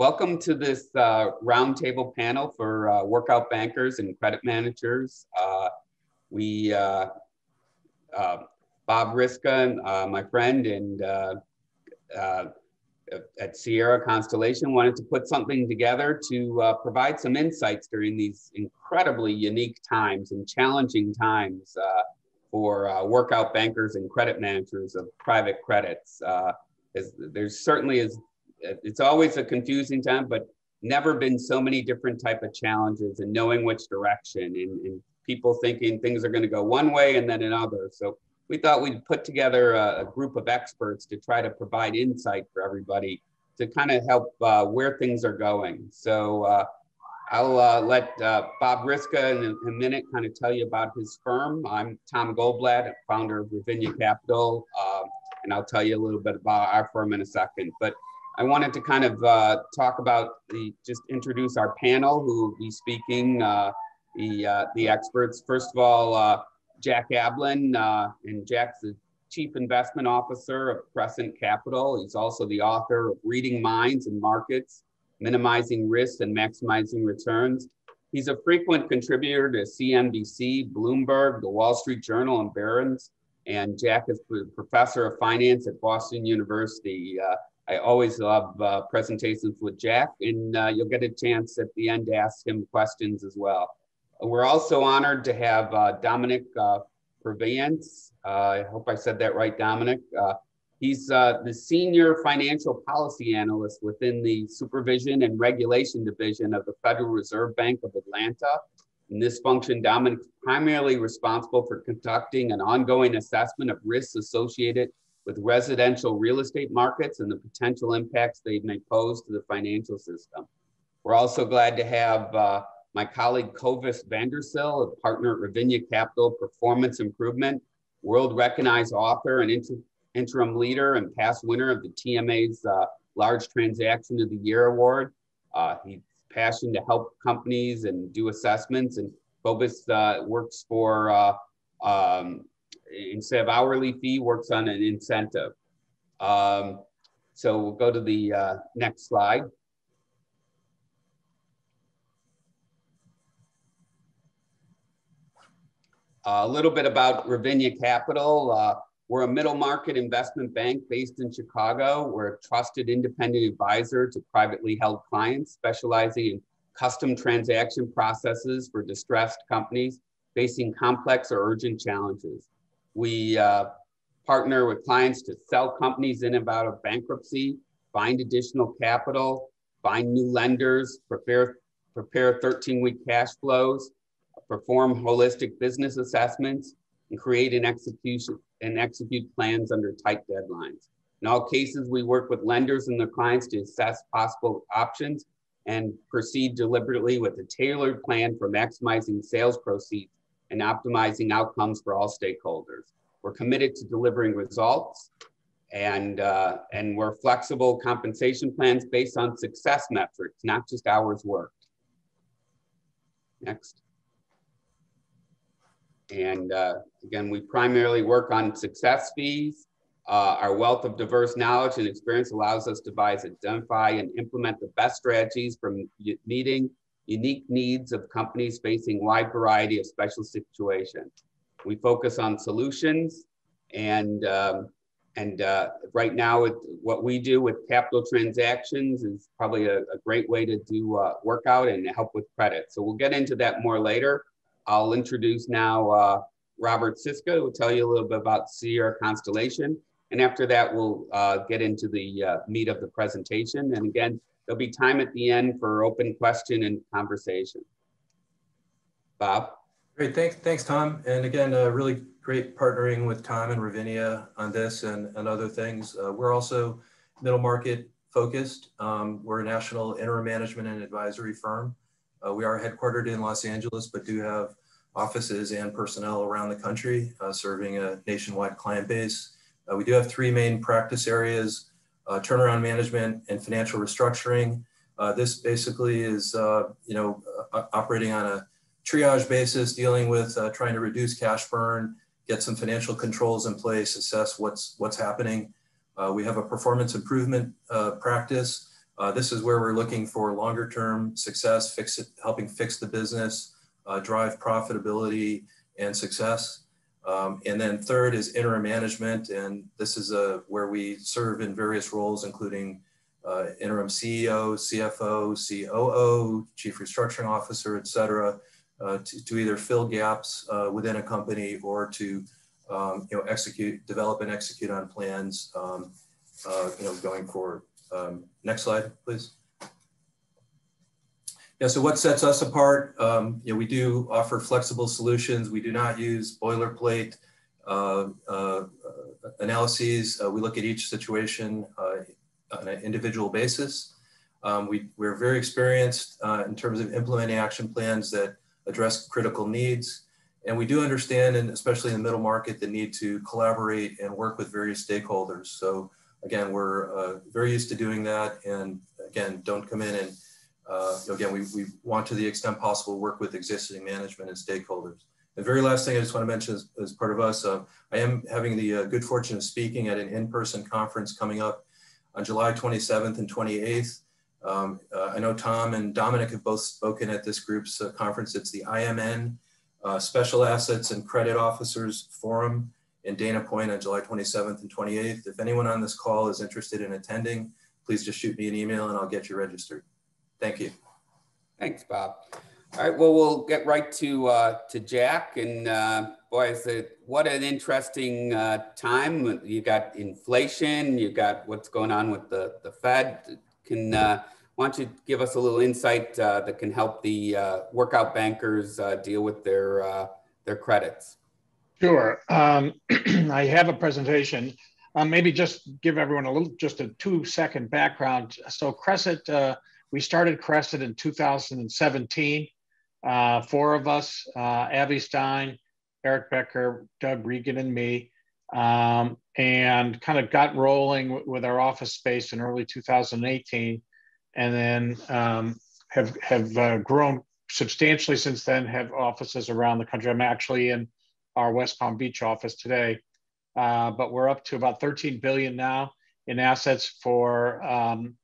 welcome to this uh, roundtable panel for uh, workout bankers and credit managers. Uh, we, uh, uh, Bob Riiska, uh, my friend, and at Sierra Constellation wanted to put something together to provide some insights during these incredibly unique times and challenging times for workout bankers and credit managers of private credits. there's certainly is it's always a confusing time, but never been so many different type of challenges and knowing which direction and, and people thinking things are going to go one way and then another. So we thought we'd put together a, a group of experts to try to provide insight for everybody to kind of help uh, where things are going. So uh, I'll uh, let uh, Bob Riiska in a, a, minute kind of tell you about his firm. I'm Tom Goldblatt, founder of Ravinia Capital, uh, and I'll tell you a little bit about our firm in a second. But I wanted to kind of uh, talk about the, just introduce our panel who will be speaking, uh, the, uh, the experts. First of all, uh, Jack Ablin, uh, and Jack's the Chief Investment Officer of Cresset Capital. He's also the author of Reading Minds and Markets, Minimizing Risks and Maximizing Returns. He's a frequent contributor to CNBC, Bloomberg, the Wall Street Journal, and Barron's. And Jack is professor of finance at Boston University. I always love uh, presentations with Jack, and uh, you'll get a chance at the end to ask him questions as well. We're also honored to have uh, Domonic uh, Purviance. Uh, I hope I said that right, Domonic. Uh, he's uh, the Senior Financial Policy Analyst within the Supervision and Regulation Division of the Federal Reserve Bank of Atlanta. In this function, Domonic is primarily responsible for conducting an ongoing assessment of risks associated with residential real estate markets and the potential impacts they may pose to the financial system. We're also glad to have uh, my colleague Kobus van der Zel, a partner at Ravinia Capital Performance Improvement, world recognized author and inter interim leader and past winner of the TMA's uh, Large Transaction of the Year Award. Uh, he's passionate to help companies and do assessments, and Clovis uh, works for uh, um, instead of hourly fee, works on an incentive. Um, so we'll go to the uh, next slide. a little bit about Ravinia Capital. Uh, we're a middle market investment bank based in Chicago. We're a trusted independent advisor to privately held clients, specializing in custom transaction processes for distressed companies facing complex or urgent challenges. We uh, partner with clients to sell companies in and out of bankruptcy, find additional capital, find new lenders, prepare, prepare 13 week cash flows, perform holistic business assessments, and create and execution and execute plans under tight deadlines. In all cases, we work with lenders and their clients to assess possible options and proceed deliberately with a tailored plan for maximizing sales proceeds and optimizing outcomes for all stakeholders. We're committed to delivering results and, uh, and we're flexible compensation plans based on success metrics, not just hours worked. Next. And uh, again, we primarily work on success fees. Uh, our wealth of diverse knowledge and experience allows us to advise, identify, and implement the best strategies for meeting unique needs of companies facing wide variety of special situations. We focus on solutions and um, and uh, right now, with what we do with capital transactions is probably a, a great way to do uh, workout and help with credit. So we'll get into that more later. I'll introduce now uh, Robert Riiska, who will tell you a little bit about Sierra Constellation. And after that, we'll uh, get into the uh, meat of the presentation. And again, There'll be time at the end for open question and conversation. Bob? Great, thanks, thanks Tom. And again, uh, really great partnering with Tom and Ravinia on this and, and other things. Uh, we're also middle market focused. Um, we're a national interim management and advisory firm. Uh, we are headquartered in Los Angeles, but do have offices and personnel around the country uh, serving a nationwide client base. Uh, we do have three main practice areas uh, turnaround management and financial restructuring. Uh, this basically is, uh, you know, uh, operating on a triage basis, dealing with uh, trying to reduce cash burn, get some financial controls in place, assess what's what's happening. We have a performance improvement practice this is where we're looking for longer term success, fix it, helping fix the business, drive profitability and success. Um, and then third is interim management. And this is a, uh, where we serve in various roles, including uh, interim CEO, CFO, COO, chief restructuring officer, et cetera, uh, to, to, either fill gaps uh, within a company or to um, you know, execute, develop and execute on plans um, uh, you know, going forward. Um, next slide, please. Yeah, so what sets us apart? Um, you know, we do offer flexible solutions. We do not use boilerplate uh, uh, analyses. Uh, we look at each situation uh, on an individual basis. Um, we, we're very experienced uh, in terms of implementing action plans that address critical needs. And we do understand, and especially in the middle market, the need to collaborate and work with various stakeholders. So again, we're uh, very used to doing that. And again, don't come in and uh, again, we, we want to the extent possible work with existing management and stakeholders. The very last thing I just want to mention as, as part of us, uh, I am having the uh, good fortune of speaking at an in-person conference coming up on July 27th and 28th. Um, uh, I know Tom and Domonic have both spoken at this group's uh, conference. It's the IMN uh, Special Assets and Credit Officers Forum in Dana Point on July 27th and 28th. If anyone on this call is interested in attending, please just shoot me an email and I'll get you registered. Thank you. Thanks, Bob. All right, well, we'll get right to uh, to Jack. And uh, boy, is it what an interesting uh, time. You got inflation, you got what's going on with the, the Fed. Can uh, why don't you give us a little insight uh, that can help the uh, workout bankers deal with their their credits? Sure. Um, I have a presentation. Um, maybe just give everyone a little, just a two second background. So Cresset we started Cresset in 2017. Uh, four of us, uh, Avy Stein, Eric Becker, Doug Regan, and me, um, and kind of got rolling with our office space in early 2018, and then um, have have uh, grown substantially since then. Have offices around the country. I'm actually in our West Palm Beach office today, uh, but we're up to about 13 billion now in assets for um,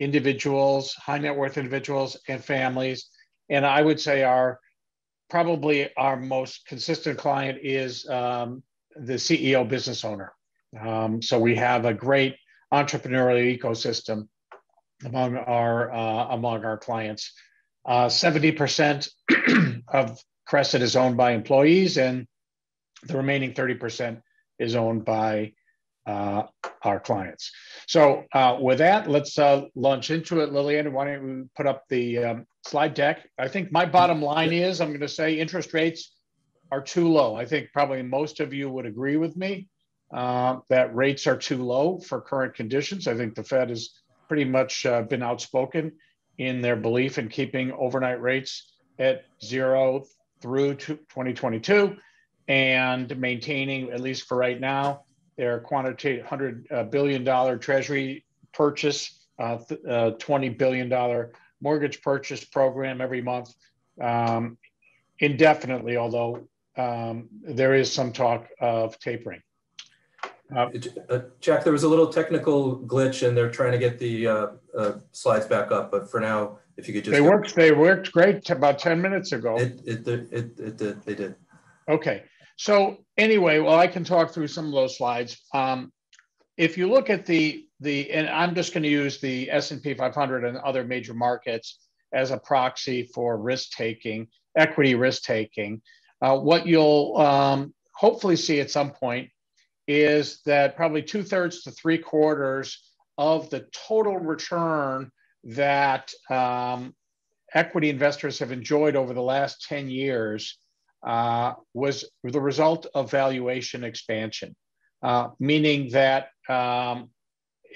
individuals, high net worth individuals, and families. And I would say our probably our most consistent client is um, the CEO business owner. Um, so we have a great entrepreneurial ecosystem among our uh, among our clients. Uh, 70% of Cresset is owned by employees, and the remaining 30% is owned by uh, our clients. So uh, with that, let's uh, launch into it. Lillian, why don't we put up the um, slide deck? I think my bottom line is I'm going to say interest rates are too low. I think probably most of you would agree with me uh, that rates are too low for current conditions. I think the Fed has pretty much uh, been outspoken in their belief in keeping overnight rates at zero through 2022 and maintaining, at least for right now, their quantitative hundred uh, billion dollar treasury purchase, uh, uh, twenty billion dollar mortgage purchase program every month, um, indefinitely. Although um, there is some talk of tapering. Uh, uh, Jack, there was a little technical glitch, and they're trying to get the uh, uh, slides back up. But for now, if you could just they worked. They worked great about ten minutes ago. It it it, it, it did. They did. Okay, so anyway, well, I can talk through some of those slides. Um, if you look at the the, and I'm just going to use the S&P 500 and other major markets as a proxy for risk taking, equity risk taking. Uh, what you'll um, hopefully see at some point is that probably two thirds to three quarters of the total return that um, equity investors have enjoyed over the last 10 years uh, was the result of valuation expansion, uh, meaning that um,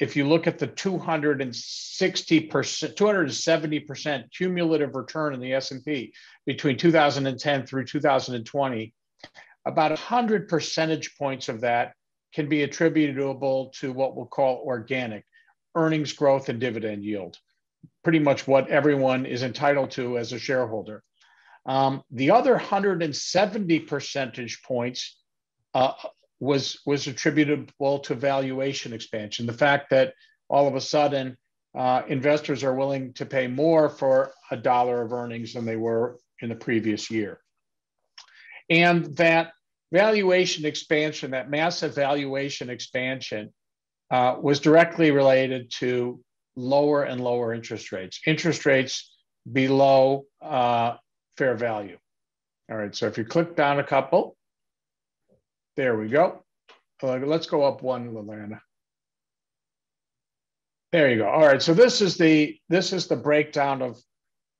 if you look at the 260%, 270% cumulative return in the S&P between 2010 through 2020, about 100 percentage points of that can be attributable to what we'll call organic earnings growth and dividend yield. Pretty much what everyone is entitled to as a shareholder. Um, the other 170 percentage points uh, was was attributable to valuation expansion. The fact that all of a sudden uh, investors are willing to pay more for a dollar of earnings than they were in the previous year. And that valuation expansion, that massive valuation expansion, uh, was directly related to lower and lower interest rates, interest rates below uh, fair value. All right, so if you click down a couple, there we go. Uh, let's go up one, Lilana. There you go. All right, so this is the this is the breakdown of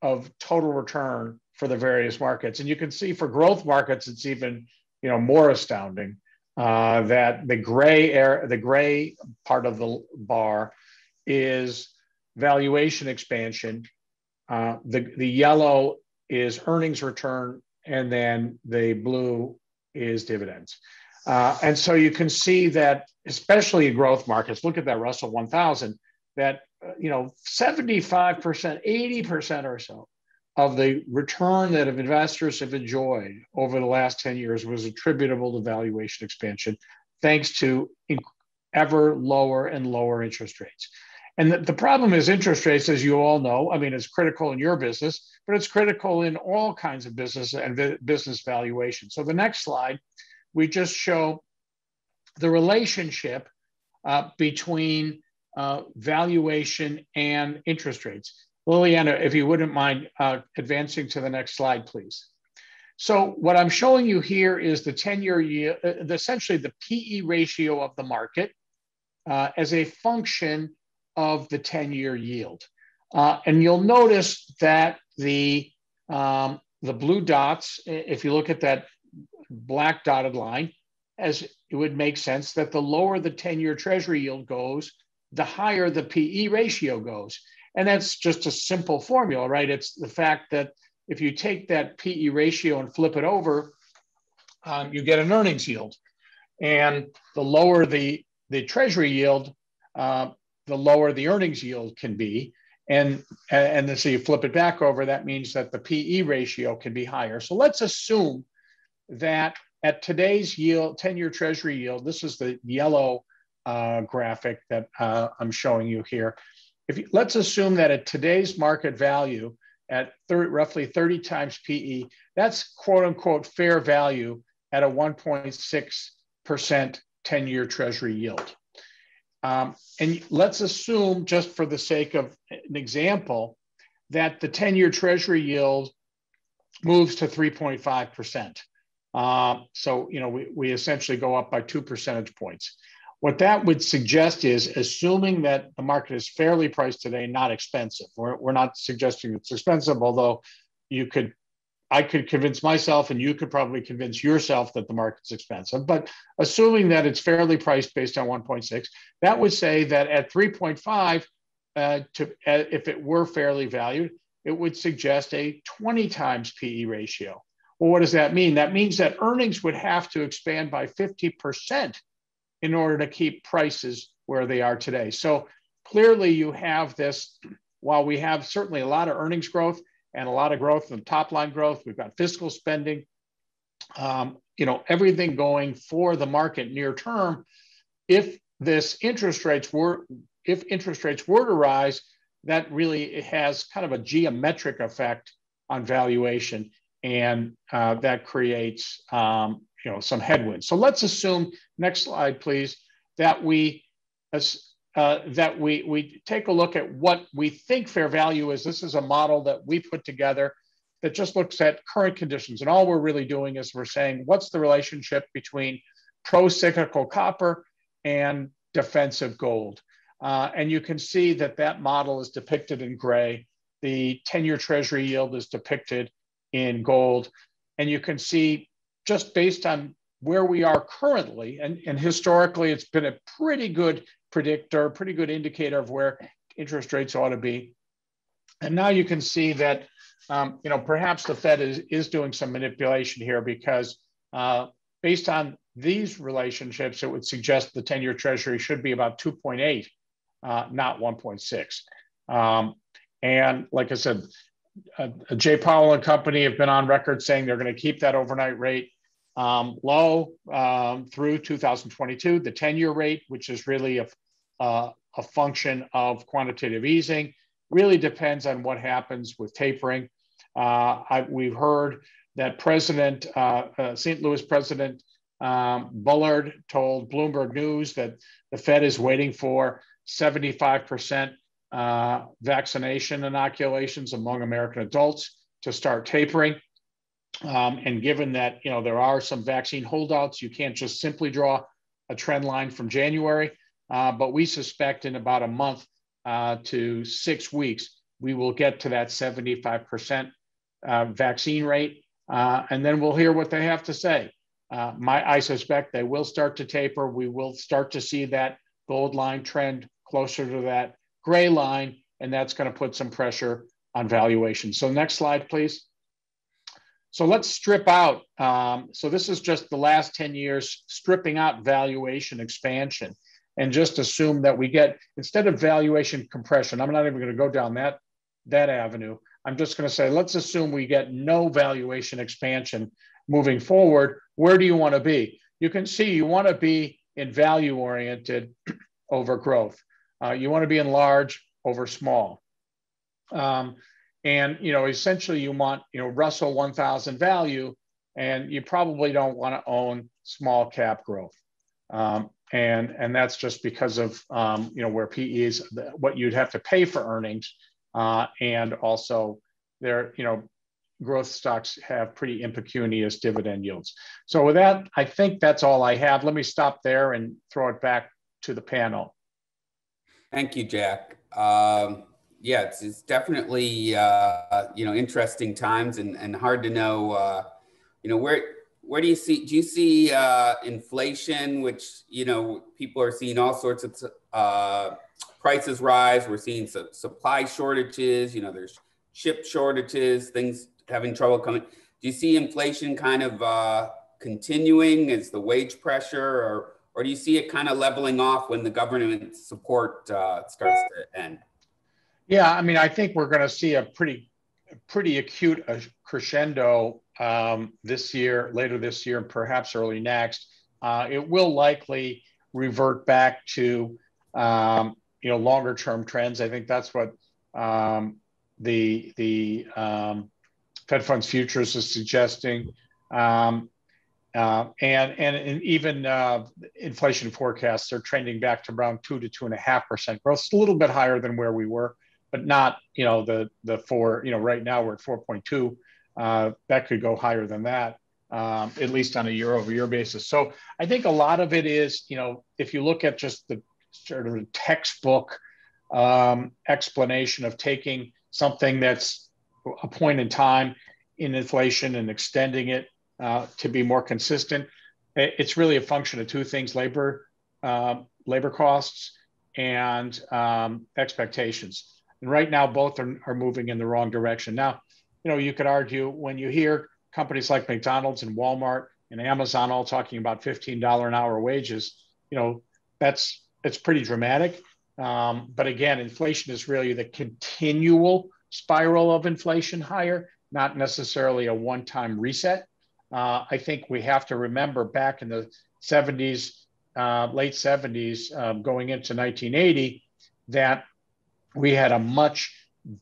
of total return for the various markets, and you can see for growth markets, it's even you know more astounding uh, that the gray air the gray part of the bar is valuation expansion. Uh, the the yellow is earnings return, and then the blue is dividends. Uh, and so you can see that, especially in growth markets, look at that Russell 1000, that, uh, you know, 75%, 80% or so of the return that investors have enjoyed over the last 10 years was attributable to valuation expansion, thanks to ever lower and lower interest rates. And the, the, problem is interest rates, as you all know, I mean, it's critical in your business, but it's critical in all kinds of business and business valuation. So the next slide we just show the relationship uh, between uh, valuation and interest rates. Liliana, if you wouldn't mind uh, advancing to the next slide, please. So what I'm showing you here is the 10-year yield, uh, essentially the PE ratio of the market uh, as a function of the 10-year yield. Uh, and you'll notice that the, um, the blue dots, if you look at that black dotted line, as it would make sense that the lower the 10 year treasury yield goes, the higher the PE ratio goes. And that's just a simple formula, right? It's the fact that if you take that PE ratio and flip it over, um, you get an earnings yield. And the lower the, the treasury yield, uh, the lower the earnings yield can be. And, and then so you flip it back over, that means that the PE ratio can be higher. So let's assume that at today's yield, 10 year treasury yield, this is the yellow uh, graphic that uh, I'm showing you here. If you, let's assume that at today's market value, at 30, roughly 30 times PE, that's quote unquote fair value at a 1.6% 10 year treasury yield. Um, and let's assume, just for the sake of an example, that the 10 year treasury yield moves to 3.5%. Uh, so, you know, we, we essentially go up by two percentage points. What that would suggest is assuming that the market is fairly priced today, not expensive. We're, we're not suggesting it's expensive, although you could, I could convince myself and you could probably convince yourself that the market's expensive. But assuming that it's fairly priced based on 1.6, that would say that at 3.5, uh, to, uh, if it were fairly valued, it would suggest a 20 times PE ratio. Well, what does that mean? That means that earnings would have to expand by 50% in order to keep prices where they are today. So clearly, you have this, while we have certainly a lot of earnings growth and a lot of growth in top line growth, we've got fiscal spending, um, you know, everything going for the market near term. If this interest rates were, if interest rates were to rise, that really has kind of a geometric effect on valuation and uh, that creates um, you know some headwinds. So let's assume next slide, please, that we uh, that we we take a look at what we think fair value is. This is a model that we put together that just looks at current conditions, and all we're really doing is we're saying what's the relationship between pro-cyclical copper and defensive gold. Uh, and you can see that that model is depicted in gray. The 10-year treasury yield is depicted in gold. And you can see just based on where we are currently, and, and historically, it's been a pretty good predictor, pretty good indicator of where interest rates ought to be. And now you can see that, um, you know, perhaps the Fed is, is doing some manipulation here because uh, based on these relationships, it would suggest the 10 year treasury should be about 2.8, uh, not 1.6. Um, and like I said, uh, Jay Powell and company have been on record saying they're going to keep that overnight rate um, low um, through 2022. The 10 year rate, which is really a, uh, a function of quantitative easing. Really depends on what happens with tapering. Uh, I, we've heard that President, uh, uh, St. Louis President um, Bullard told Bloomberg News that the Fed is waiting for 75% uh, vaccination inoculations among American adults to start tapering. Um, and given that you know there are some vaccine holdouts, you can't just simply draw a trend line from January. Uh, but we suspect in about a month uh, to six weeks, we will get to that 75% uh, vaccine rate. Uh, and then we'll hear what they have to say. Uh, my, I suspect they will start to taper. We will start to see that gold line trend closer to that gray line, and that's going to put some pressure on valuation. So next slide, please. So let's strip out. Um, so this is just the last 10 years, stripping out valuation expansion and just assume that we get, instead of valuation compression, I'm not even going to go down that, that avenue. I'm just going to say, let's assume we get no valuation expansion moving forward. Where do you want to be? You can see you want to be in value oriented over growth. Uh, you want to be in large over small. Um, and you know, essentially, you want you know Russell 1000 value, and you probably don't want to own small cap growth. Um, and and that's just because of um, you know where PE is, what you'd have to pay for earnings, uh, and also there you know growth stocks have pretty impecunious dividend yields. So with that, I think that's all I have. Let me stop there and throw it back to the panel. Thank you, Jack. Um, yeah, it's, it's definitely uh, you know interesting times and, and hard to know uh, you know where where do you see do you see uh, inflation which you know people are seeing all sorts of uh, prices rise. We're seeing su- supply shortages you know there's chip shortages things having trouble coming. Do you see inflation kind of uh, continuing as the wage pressure or or do you see it kind of leveling off when the government support uh, starts to end? Yeah, I mean, I think we're going to see a pretty, pretty acute uh, crescendo um, this year, later this year, and perhaps early next. Uh, it will likely revert back to, um, you know, longer term trends. I think that's what um, the the um, Fed funds futures is suggesting. Um, uh, and, and, and even uh, inflation forecasts are trending back to around two to two and a half percent growth. It's a little bit higher than where we were but not you know the the four you know right now we're at 4.2 uh, that could go higher than that um, at least on a year over year basis so i think a lot of it is you know if you look at just the sort of textbook um, explanation of taking something that's a point in time in inflation and extending it uh, to be more consistent it's really a function of two things labor uh, labor costs and um, expectations and right now, both are, are moving in the wrong direction. Now, you know, you could argue when you hear companies like McDonald's and Walmart and Amazon all talking about $15 an hour wages, you know, that's it's pretty dramatic. Um, but again, inflation is really the continual spiral of inflation higher, not necessarily a one-time reset. Uh, I think we have to remember back in the 70s, uh, late 70s, um, going into 1980, that we had a much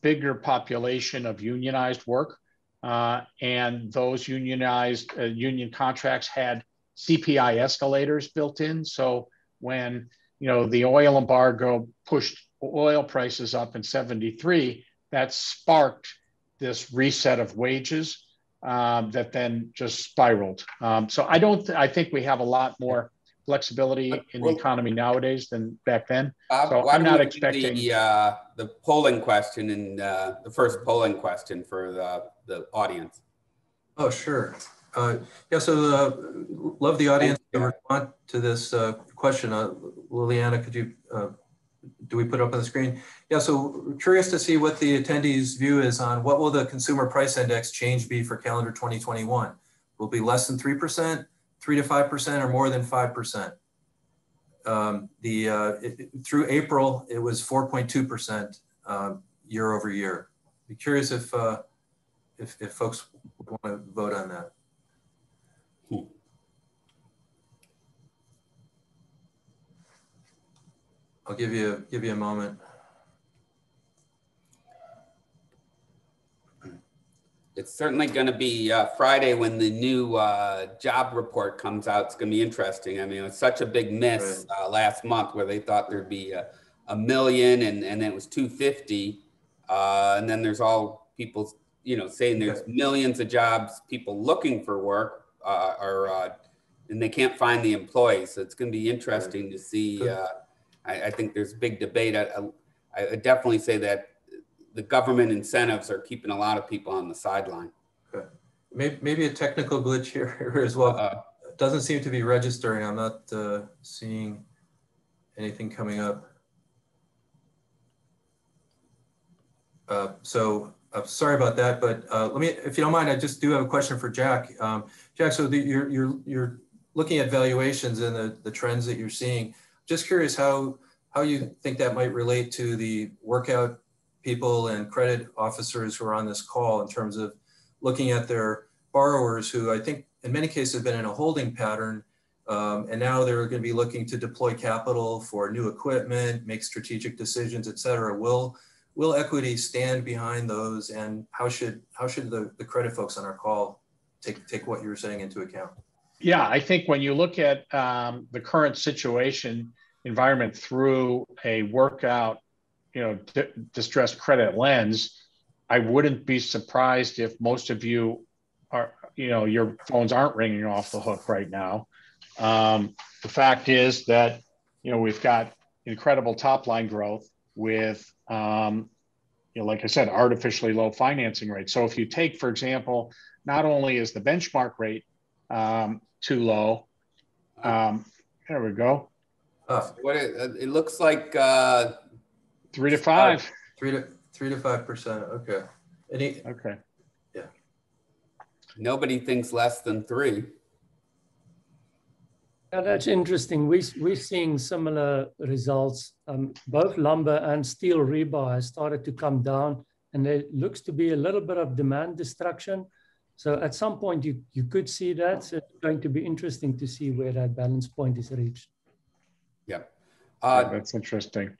bigger population of unionized work. Uh, and those unionized uh, union contracts had CPI escalators built in. So when you know the oil embargo pushed oil prices up in 73, that sparked this reset of wages um, that then just spiraled. Um, so I don't, th- I think we have a lot more flexibility in the economy nowadays than back then. Bob, so I'm not expecting the, uh, the polling question and uh, the first polling question for the, the audience. Oh, sure. Uh, yeah, so uh, love the audience to respond to this uh, question. Uh, Liliana, could you, do we put it up on the screen? Yeah, so curious to see what the attendees' view is on what will the consumer price index change be for calendar 2021? Will be less than 3%, three to five percent or more than five percent. Um, the uh, it, through April it was 4.2 percent um, year over year. Be curious if, uh, if if folks want to vote on that. Hmm. I'll give you give you a moment. It's certainly going to be uh, Friday when the new uh, job report comes out. It's going to be interesting. I mean, it was such a big miss uh, last month where they thought there'd be a, a million and, and then it was 250. Uh, and then there's all people, you know, saying there's millions of jobs, people looking for work uh, are, uh, and they can't find the employees. So it's going to be interesting to see. I, I, think there's big debate. I, I definitely say that the government incentives are keeping a lot of people on the sideline. Okay. Maybe, maybe a technical glitch here as well. Uh, doesn't seem to be registering. I'm not uh, seeing anything coming up. Uh, so uh, sorry about that, but uh, let me, if you don't mind, I just do have a question for Jack. Um, Jack, so the, you're, you're, you're looking at valuations and the, the trends that you're seeing. Just curious how, how you think that might relate to the workout people and credit officers who are on this call in terms of looking at their borrowers who I think in many cases have been in a holding pattern. Um, and now they're going to be looking to deploy capital for new equipment, make strategic decisions, et cetera. Will, will equity stand behind those? And how should, how should the, the credit folks on our call take, take what you're saying into account? Yeah, I think when you look at um, the current situation environment through a workout you know d- distressed credit lens, I wouldn't be surprised if most of you are you know your phones aren't ringing off the hook right now. Um, the fact is that you know we've got incredible top line growth with um, you know like I said artificially low financing rates. So if you take for example, not only is the benchmark rate um, too low, um, there we go. Uh, what it, it looks like uh, Three to five. Three to three to five percent. Okay. Any? Okay. Yeah. Nobody thinks less than three. Yeah, that's interesting. We, we're seeing similar results. Um, both lumber and steel rebar has started to come down, and there looks to be a little bit of demand destruction. So at some point, you, you could see that. So it's going to be interesting to see where that balance point is reached. Yeah. Uh, yeah that's interesting.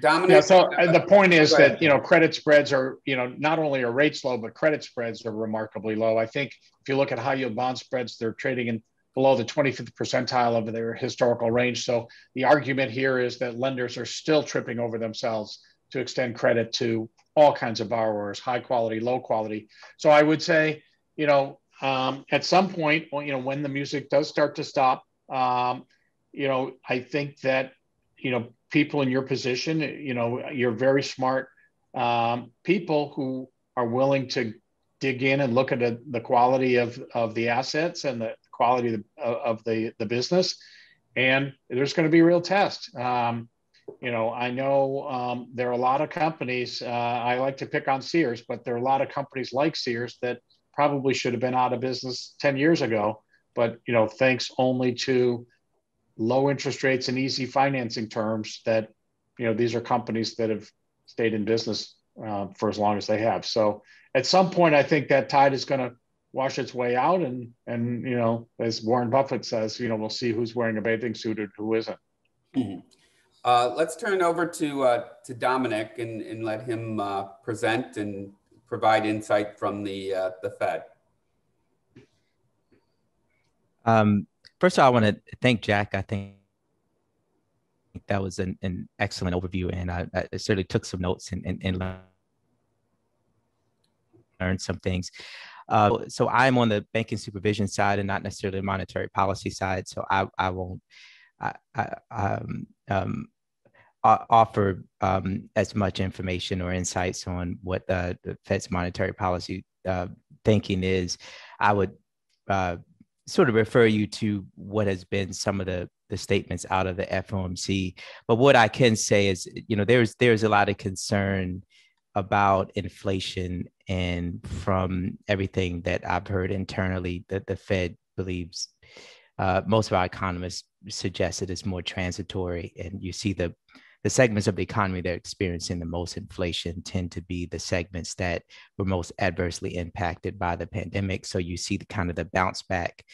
Domonic. Yeah, so uh, the point is that you know credit spreads are you know not only are rates low, but credit spreads are remarkably low. I think if you look at high yield bond spreads, they're trading in below the 25th percentile of their historical range. So the argument here is that lenders are still tripping over themselves to extend credit to all kinds of borrowers, high quality, low quality. So I would say, you know, um, at some point, you know, when the music does start to stop, um, you know, I think that, you know, people in your position, you know, you're very smart um, people who are willing to dig in and look at a, the quality of, of the assets and the quality of the, of the, the business. And there's going to be a real test. Um, you know, I know um, there are a lot of companies, uh, I like to pick on Sears, but there are a lot of companies like Sears that probably should have been out of business 10 years ago. But, you know, thanks only to low interest rates and easy financing terms that you know these are companies that have stayed in business uh, for as long as they have. So at some point i think that tide is going to wash its way out and and you know as warren buffett says you know we'll see who's wearing a bathing suit and who isn't. Mm-hmm. uh, let's turn over to uh, to domonic and, and let him uh, present and provide insight from the uh, the fed. Um, first of all, I want to thank Jack. I think that was an, an excellent overview, and I, I, certainly took some notes and, and, and learned some things. Uh, so I'm on the banking supervision side and not necessarily the monetary policy side. So I, I won't I, I, um, um, offer um, as much information or insights on what the, the Fed's monetary policy uh, thinking is. I would uh, sort of refer you to what has been some of the the statements out of the FOMC. But what I can say is, you know, there's there's a lot of concern about inflation, and from everything that I've heard internally, that the Fed believes uh, most of our economists suggest it is more transitory, and you see the the segments of the economy that are experiencing the most inflation tend to be the segments that were most adversely impacted by the pandemic. So you see the kind of the bounce back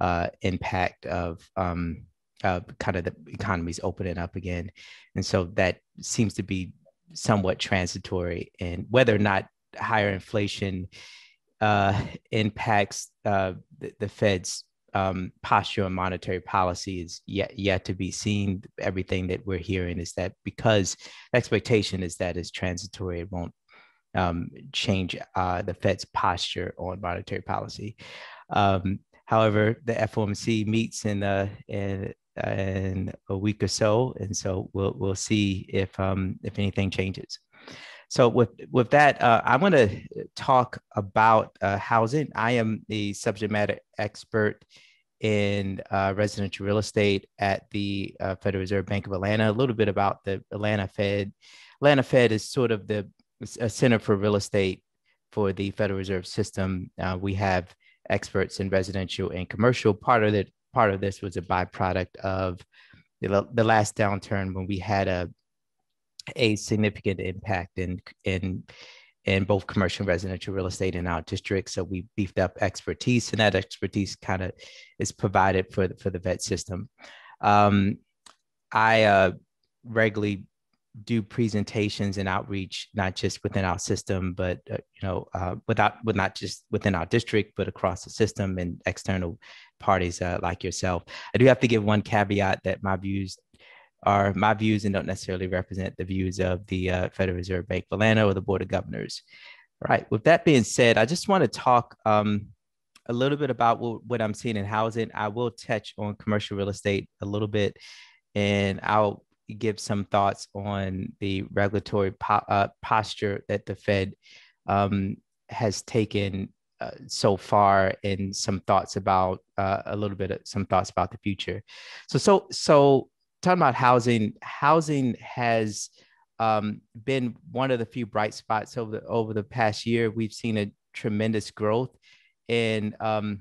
uh, impact of um, uh, kind of the economy's opening up again, and so that seems to be somewhat transitory. And whether or not higher inflation uh, impacts uh, the, the, Fed's um, posture on monetary policy is yet yet to be seen. Everything that we're hearing is that because expectation is that it's transitory, it won't um, change uh, the Fed's posture on monetary policy. Um, however, the FOMC meets in, uh, in in a week or so, and so we'll we'll see if um, if anything changes. So with with that, uh, I want to talk about uh, housing. I am the subject matter expert in uh, residential real estate at the uh, Federal Reserve Bank of Atlanta. A little bit about the Atlanta Fed. Atlanta Fed is sort of the center for real estate for the Federal Reserve System. Uh, we have experts in residential and commercial. Part of it part of this was a byproduct of the, the last downturn when we had a a significant impact in in in both commercial and residential real estate in our district. So we beefed up expertise, and that expertise kind of is provided for the, for the Fed system. Um, I uh, regularly do presentations and outreach, not just within our system, but uh, you know, uh, without, with not just within our district, but across the system and external parties uh, like yourself. I do have to give one caveat that my views are my views and don't necessarily represent the views of the uh, Federal Reserve Bank of Atlanta or the Board of Governors. All right. With that being said, I just want to talk um, a little bit about what, what I'm seeing in housing. I will touch on commercial real estate a little bit, and I'll give some thoughts on the regulatory po- uh, posture that the Fed um, has taken uh, so far, and some thoughts about uh, a little bit of some thoughts about the future. So, so, so talking about housing, housing has um, been one of the few bright spots over the over the past year. We've seen a tremendous growth in um,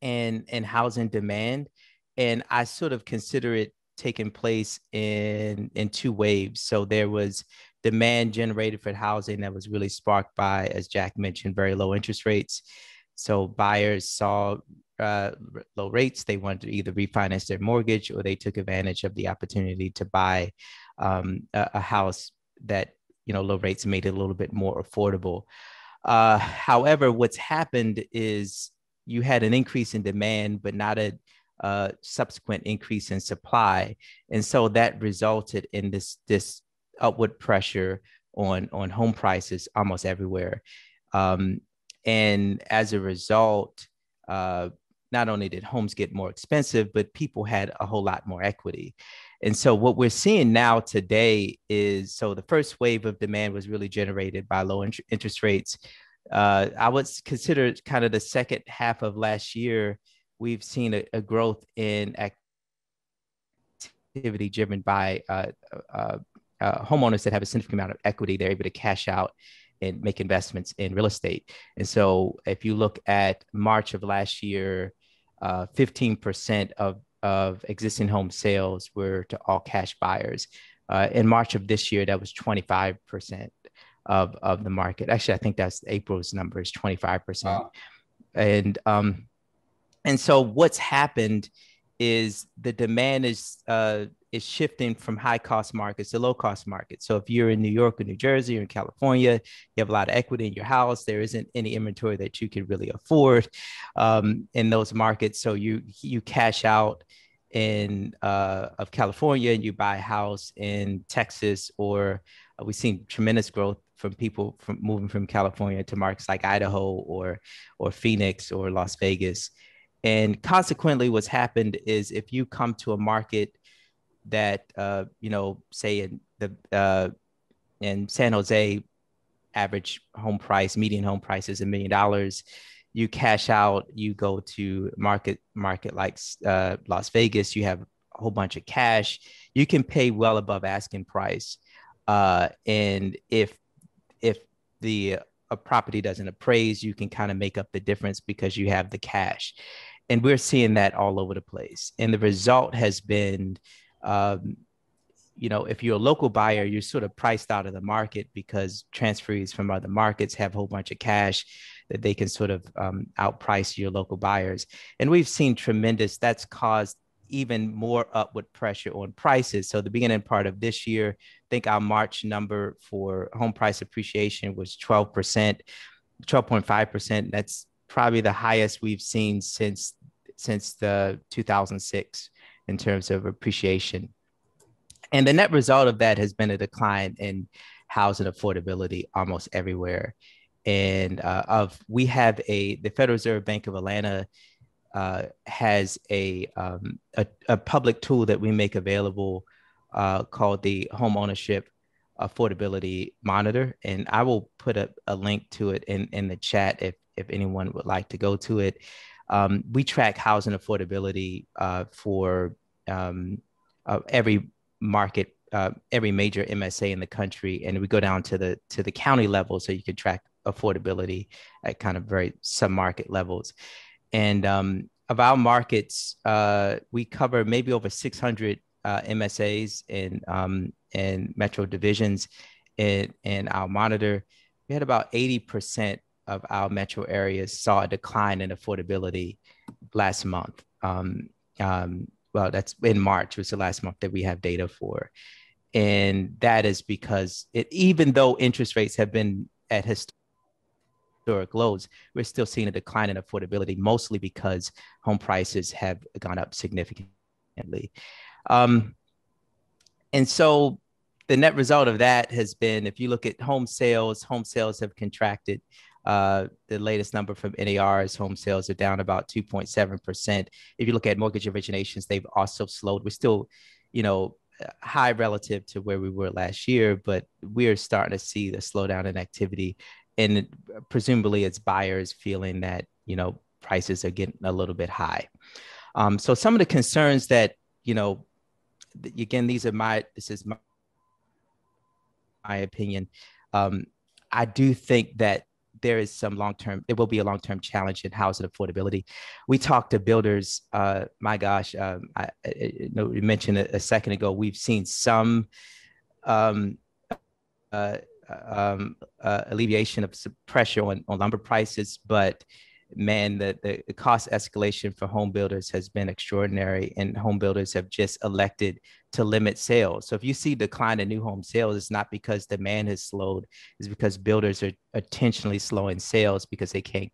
in in housing demand, and I sort of consider it taking place in in two waves. So there was demand generated for housing that was really sparked by, as Jack mentioned, very low interest rates. So buyers saw uh, low rates. They wanted to either refinance their mortgage or they took advantage of the opportunity to buy um, a, a, house that you know low rates made it a little bit more affordable. Uh, however, what's happened is you had an increase in demand, but not a uh, subsequent increase in supply, and so that resulted in this this upward pressure on on home prices almost everywhere. Um, and as a result, uh, not only did homes get more expensive, but people had a whole lot more equity. And so what we're seeing now today is so the first wave of demand was really generated by low int- interest rates. Uh, I would consider kind of the second half of last year, we've seen a, a growth in activity driven by uh, uh, uh, homeowners that have a significant amount of equity. They're able to cash out and make investments in real estate. And so if you look at March of last year, uh, 15% of, of existing home sales were to all cash buyers. Uh, in March of this year, that was 25% of, of the market. Actually, I think that's April's number is 25%. Wow. And, um, and so what's happened is the demand is uh, is shifting from high cost markets to low cost markets. So if you're in New York or New Jersey or in California, you have a lot of equity in your house. There isn't any inventory that you can really afford um, in those markets. So you you cash out in uh, of California and you buy a house in Texas, or uh, we've seen tremendous growth from people from moving from California to markets like Idaho or or Phoenix or Las Vegas. And consequently, what's happened is if you come to a market that uh, you know, say in the uh, in San Jose, average home price, median home price is a million dollars. You cash out, you go to market market like uh, Las Vegas, you have a whole bunch of cash. You can pay well above asking price, uh, and if if the a property doesn't appraise, you can kind of make up the difference because you have the cash. And we're seeing that all over the place. And the result has been um, you know, if you're a local buyer, you're sort of priced out of the market because transferees from other markets have a whole bunch of cash that they can sort of um, outprice your local buyers. And we've seen tremendous, that's caused even more upward pressure on prices. So the beginning part of this year, I think our March number for home price appreciation was 12%, 12.5%. That's probably the highest we've seen since since the 2006 in terms of appreciation. And the net result of that has been a decline in housing affordability almost everywhere. And uh, of we have a the Federal Reserve Bank of Atlanta uh, has a, um, a, a public tool that we make available uh, called the Home Ownership Affordability Monitor, and I will put a, a link to it in in the chat if if anyone would like to go to it. Um, we track housing affordability uh, for um, uh, every market, uh, every major MSA in the country, and we go down to the to the county level, so you can track affordability at kind of very sub market levels. And um, of our markets, uh, we cover maybe over 600 uh, MSAs and um, in metro divisions. In in our monitor, we had about 80% of our metro areas saw a decline in affordability last month. Um, um, well, that's in March was the last month that we have data for. And that is because it, even though interest rates have been at historic lows, we're still seeing a decline in affordability, mostly because home prices have gone up significantly. Um, and so the net result of that has been if you look at home sales, home sales have contracted uh, the latest number from NAR's home sales are down about 2.7%. If you look at mortgage originations, they've also slowed. We're still, you know, high relative to where we were last year, but we're starting to see the slowdown in activity. And presumably it's buyers feeling that, you know, prices are getting a little bit high. Um, so some of the concerns that, you know, again, these are my, this is my, my opinion. Um, I do think that there is some long term, it will be a long term challenge in housing affordability. We talked to builders. Uh, my gosh, um, I, I, you mentioned a, a, second ago, we've seen some um, uh, um, uh, alleviation of pressure on, on lumber prices, but man, the, the cost escalation for home builders has been extraordinary, and home builders have just elected to limit sales. So if you see decline in new home sales, it's not because demand has slowed; it's because builders are intentionally slowing sales because they can't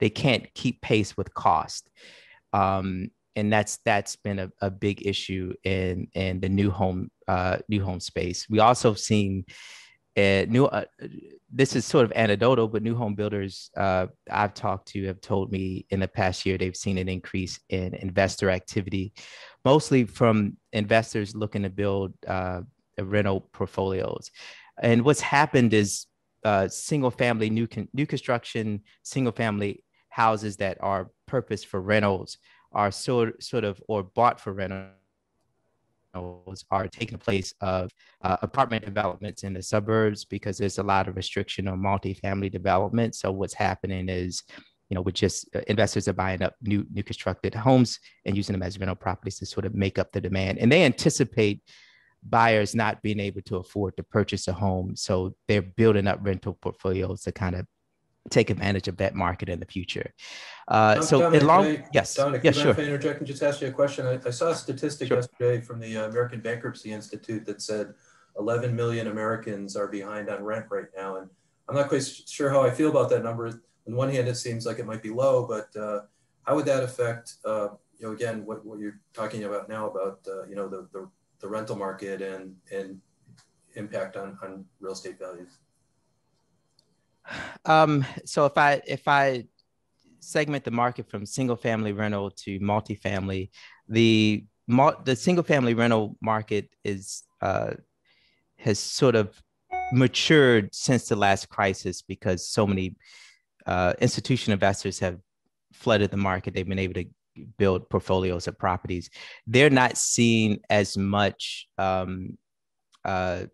they can't keep pace with cost. Um, and that's that's been a, a big issue in in the new home uh, new home space. We also seen uh, new uh, this is sort of anecdotal, but new home builders uh, I've talked to have told me in the past year they've seen an increase in investor activity, mostly from investors looking to build uh, rental portfolios. And what's happened is uh, single family new con- new construction, single family houses that are purposed for rentals are sort sort of or bought for rental are taking place of uh, apartment developments in the suburbs because there's a lot of restriction on multifamily development. So what's happening is, you know, with just uh, investors are buying up new new constructed homes and using them as rental properties to sort of make up the demand, and they anticipate buyers not being able to afford to purchase a home, so they're building up rental portfolios to kind of take advantage of that market in the future. Uh, so Domonic, along, I, yes, Domonic, yes, sure. I interject and just ask you a question, I, I saw a statistic sure. yesterday from the American Bankruptcy Institute that said 11 million Americans are behind on rent right now, and I'm not quite sure how I feel about that number. On one hand, it seems like it might be low, but uh, how would that affect, uh, you know, again, what, what you're talking about now about, uh, you know, the, the, the rental market and and impact on, on real estate values? Um, so if I if I segment the market from single family rental to multifamily, the the single family rental market is uh, has sort of matured since the last crisis because so many uh, investors have flooded the market. They've been able to build portfolios of properties. They're not seeing as much um, uh,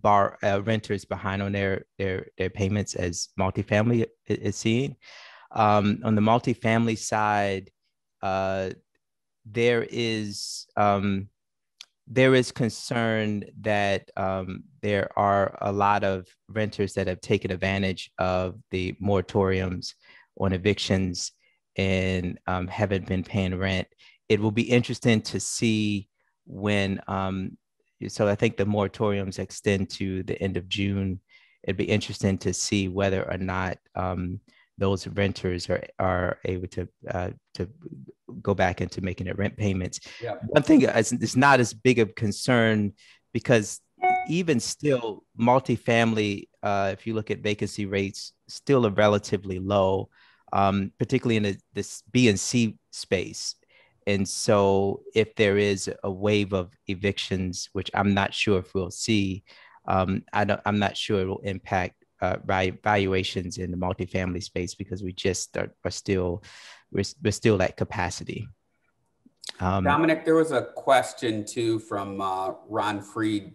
bar uh, renters behind on their their their payments as multifamily is seeing. Um, on the multifamily side, uh, there is um, there is concern that um, there are a lot of renters that have taken advantage of the moratoriums on evictions and um, haven't been paying rent. it will be interesting to see when. Um, so I think the moratoriums extend to the end of June. It'd be interesting to see whether or not um, those renters are are able to uh, to go back into making their rent payments. Yeah. One thing is it's not as big of concern because even still, multifamily, uh, if you look at vacancy rates, still are relatively low, um, particularly in the, this B and C space. And so, if there is a wave of evictions, which I'm not sure if we'll see, um, I don't, I'm not sure it will impact uh, valuations in the multifamily space because we just are, are still we're, we're still at capacity. Um, Domonic, there was a question too from uh, Ron Freed.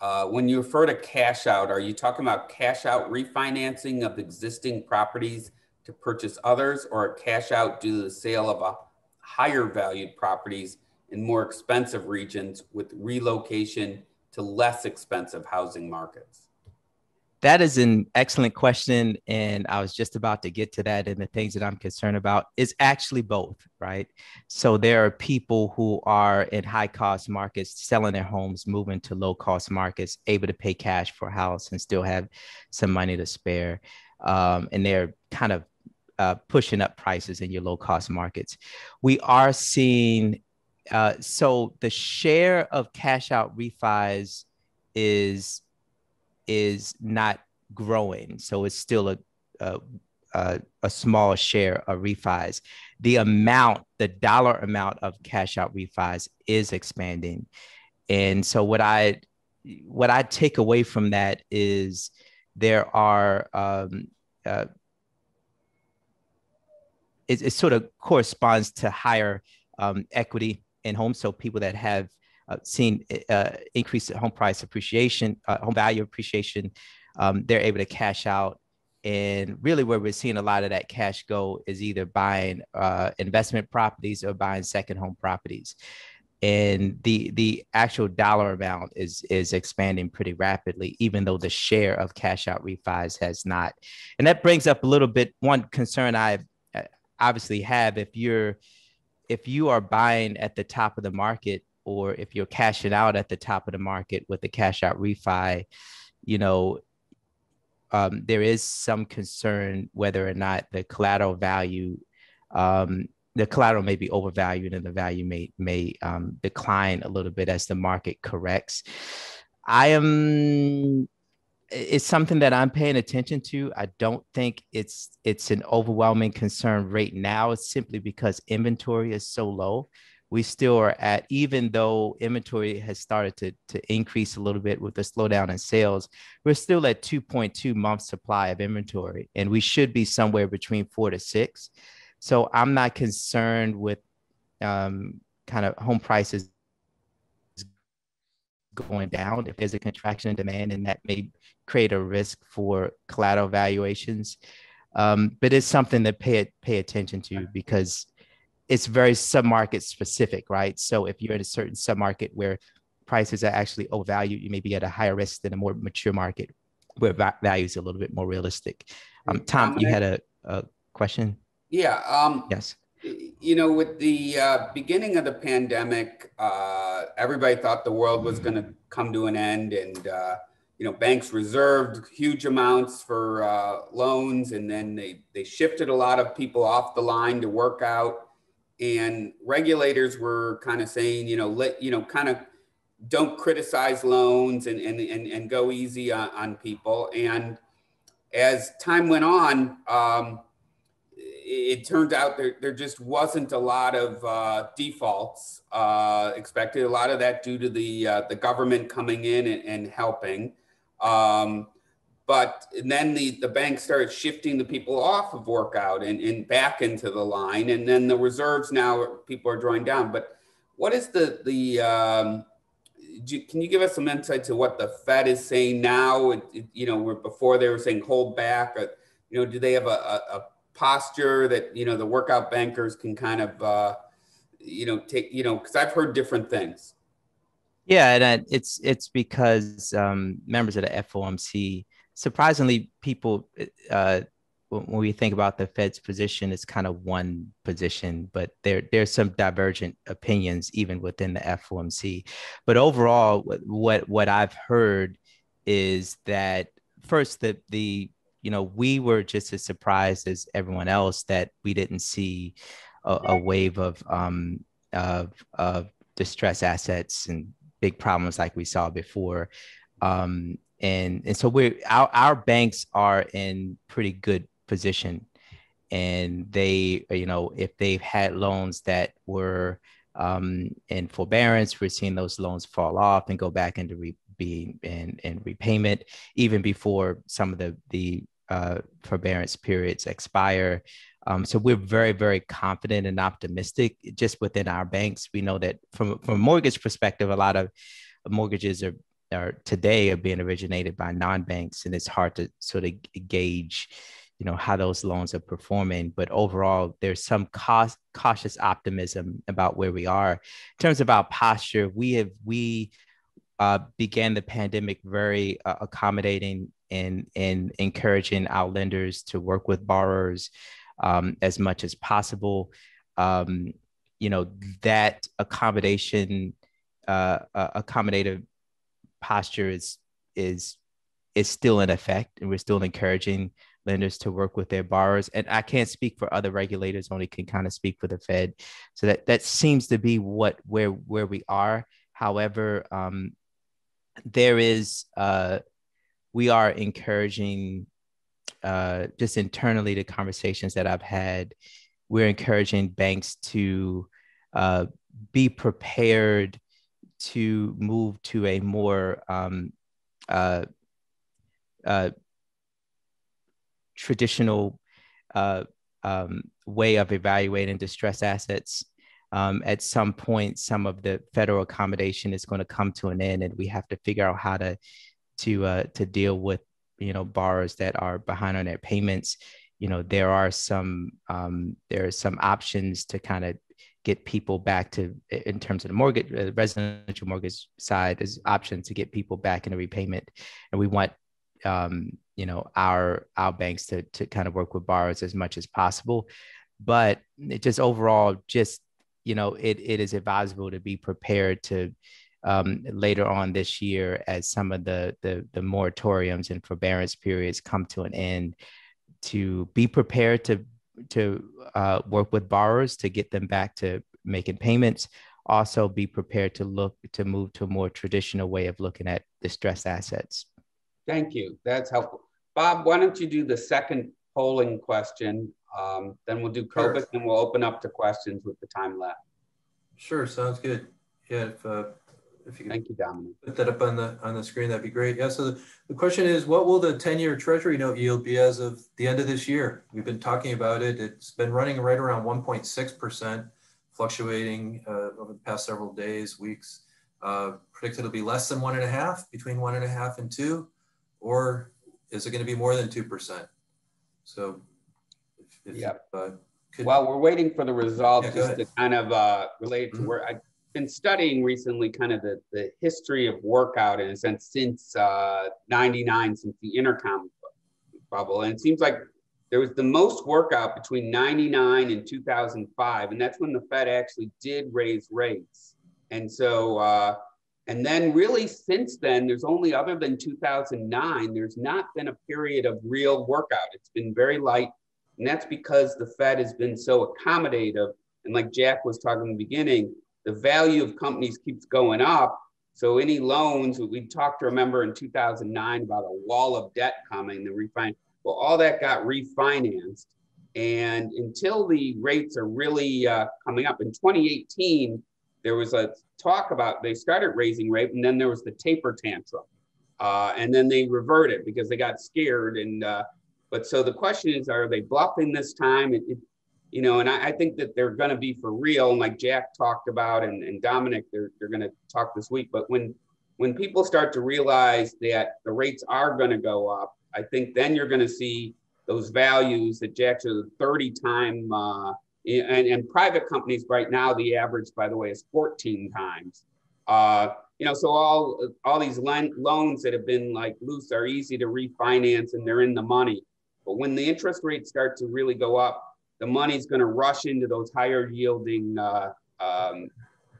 Uh, when you refer to cash out, are you talking about cash out refinancing of existing properties to purchase others, or cash out due to the sale of a higher valued properties in more expensive regions with relocation to less expensive housing markets? That is an excellent question. And I was just about to get to that. And the things that I'm concerned about is actually both, right? So there are people who are in high cost markets selling their homes, moving to low cost markets, able to pay cash for a house and still have some money to spare. Um, and they're kind of uh, pushing up prices in your low cost markets. We are seeing, uh, so the share of cash out refis is is not growing. So it's still a, a, a, a small share of refis. The amount, the dollar amount of cash out refis is expanding. And so what I what I take away from that is there are um, uh, it, it, sort of corresponds to higher um, equity in homes. So people that have uh, seen uh, increased home price appreciation, uh, home value appreciation, um, they're able to cash out. And really, where we're seeing a lot of that cash go is either buying uh, investment properties or buying second home properties. And the the actual dollar amount is is expanding pretty rapidly, even though the share of cash out refis has not. And that brings up a little bit one concern I uh, obviously have if you're if you are buying at the top of the market or if you're cashing out at the top of the market with the cash out refi, you know, um, there is some concern whether or not the collateral value, um, the collateral may be overvalued and the value may may um, decline a little bit as the market corrects. I am. It's something that I'm paying attention to. I don't think it's it's an overwhelming concern right now. It's simply because inventory is so low we still are at, even though inventory has started to, to increase a little bit with the slowdown in sales, we're still at 2.2 months supply of inventory, and we should be somewhere between four to six. So I'm not concerned with um, kind of home prices going down if there's a contraction in demand, and that may create a risk for collateral valuations. Um, but it's something to pay pay attention to because it's very submarket specific, right? So if you're in a certain submarket where prices are actually overvalued, you may be at a higher risk than a more mature market where value is a little bit more realistic. Um, Tom, you had a, a question? Yeah. Um, yes. You know, with the uh, beginning of the pandemic, uh, everybody thought the world was going to come to an end, and uh, you know, banks reserved huge amounts for uh, loans, and then they they shifted a lot of people off the line to work out and regulators were kind of saying, you know, let you know, kind of don't criticize loans and and and, and go easy on, on people. And as time went on, um, it, turned out there, there just wasn't a lot of uh, defaults uh, expected. A lot of that due to the uh, the government coming in and, and helping. Um, but then the, the bank started shifting the people off of workout and, and back into the line. And then the reserves now people are drawing down. But what is the, the um, can you give us some insight to what the Fed is saying now? It, it, you know, before they were saying hold back. Uh, you know, do they have a, a, a, posture that you know the workout bankers can kind of uh, you know take you know because I've heard different things. Yeah, and it's it's because um, members of the FOMC surprisingly, people uh, when we think about the Fed's position, it's kind of one position, but there there's some divergent opinions even within the FOMC. But overall, what what I've heard is that first that the you know we were just as surprised as everyone else that we didn't see a, a wave of um of of distress assets and big problems like we saw before. Um, and and so we're our, our banks are in pretty good position and they you know if they've had loans that were um, in forbearance we're seeing those loans fall off and go back into re- being in, in repayment even before some of the the uh, forbearance periods expire. Um, so we're very very confident and optimistic just within our banks. We know that from from a mortgage perspective a lot of mortgages are are today are being originated by non-banks and it's hard to sort of gauge you know how those loans are performing. But overall there's some cost, cautious optimism about where we are. In terms of our posture we have we uh, began the pandemic very uh, accommodating and and encouraging our lenders to work with borrowers um, as much as possible um, you know that accommodation uh, uh accommodative posture is is is still in effect and we're still encouraging lenders to work with their borrowers. And I can't speak for other regulators, only can kind of speak for the Fed. So that that seems to be what where where we are. However, um, there is uh, we are encouraging uh, just internally the conversations that I've had. We're encouraging banks to uh, be prepared to move to a more um, uh, uh, traditional uh, um, way of evaluating distressed assets. Um, at some point, some of the federal accommodation is going to come to an end, and we have to figure out how to to uh, to deal with you know borrowers that are behind on their payments. You know, there are some um, there are some options to kind of get people back to in terms of the mortgage uh, residential mortgage side is option to get people back into repayment and we want um, you know our our banks to to kind of work with borrowers as much as possible but just overall just you know it, it is advisable to be prepared to um, later on this year as some of the, the the moratoriums and forbearance periods come to an end to be prepared to to uh, work with borrowers to get them back to making payments also be prepared to look to move to a more traditional way of looking at distressed assets Thank you. That's helpful. Bob, why don't you do the second polling question? Um, then we'll do COVID sure. and we'll open up to questions with the time left. Sure, sounds good. Yeah, if, uh, if you can Thank you, Domonic. put that up on the on the screen, that'd be great. Yeah, so the, the question is, what will the 10-year treasury note yield be as of the end of this year? We've been talking about it. It's been running right around 1.6%, fluctuating uh, over the past several days, weeks. Uh, predicted it'll be less than one and a half, between one and a half and two or is it going to be more than 2%? So, if, if yep. Uh, could, While we're waiting for the results, yeah, just to kind of uh, relate to mm-hmm. where I've been studying recently, kind of the, the history of workout in a sense since uh, 99, since the intercom bubble. And it seems like there was the most workout between 99 and 2005. And that's when the Fed actually did raise rates. And so, uh, and then, really, since then, there's only other than 2009, there's not been a period of real workout. It's been very light. And that's because the Fed has been so accommodative. And like Jack was talking in the beginning, the value of companies keeps going up. So any loans, we talked to remember in 2009 about a wall of debt coming, the refinance. Well, all that got refinanced. And until the rates are really uh, coming up in 2018, there was a talk about they started raising rate and then there was the taper tantrum uh, and then they reverted because they got scared and uh, but so the question is are they bluffing this time it, it, you know and I, I, think that they're going to be for real and like jack talked about and, and domonic they're, they're going to talk this week but when when people start to realize that the rates are going to go up i think then you're going to see those values that jack showed 30 time uh, and, and private companies right now, the average, by the way, is 14 times. Uh, you know, so all all these loans that have been like loose are easy to refinance and they're in the money. But when the interest rates start to really go up, the money's going to rush into those higher yielding uh, um,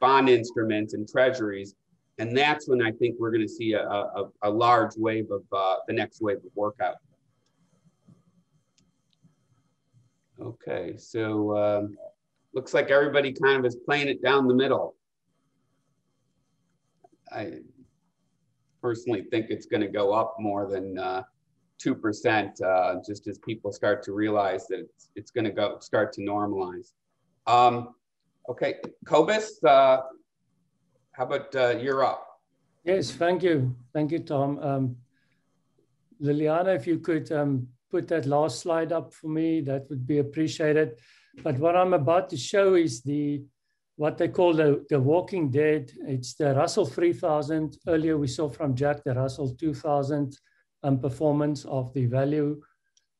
bond instruments and treasuries. And that's when I think we're going to see a, a, a large wave of uh, the next wave of workout. Okay, so um, looks like everybody kind of is playing it down the middle. I personally think it's going to go up more than uh, 2% uh, just as people start to realize that it's, it's going to go start to normalize. Um, okay, Kobus, uh, how about uh, you're up? Yes, thank you. Thank you, Tom. Um, Liliana, if you could um, put that last slide up for me, that would be appreciated. But what I'm about to show is the what they call the, the walking dead. It's the Russell 3000. Earlier we saw from Jack the Russell 2000 um, performance of the value.